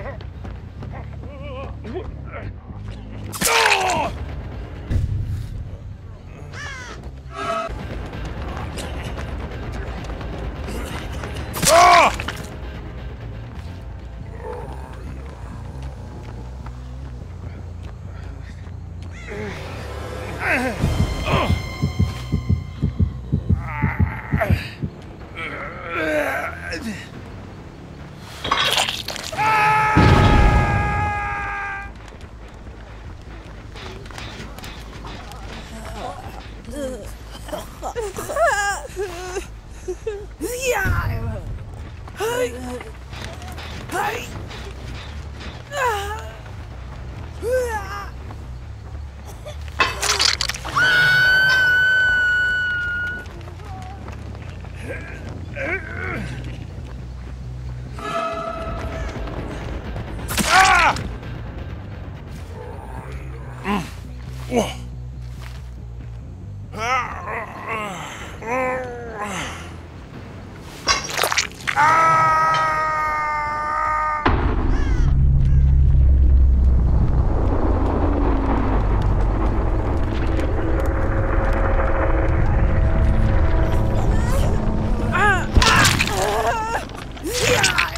Ha ha ha. yeah! Hey! Yeah!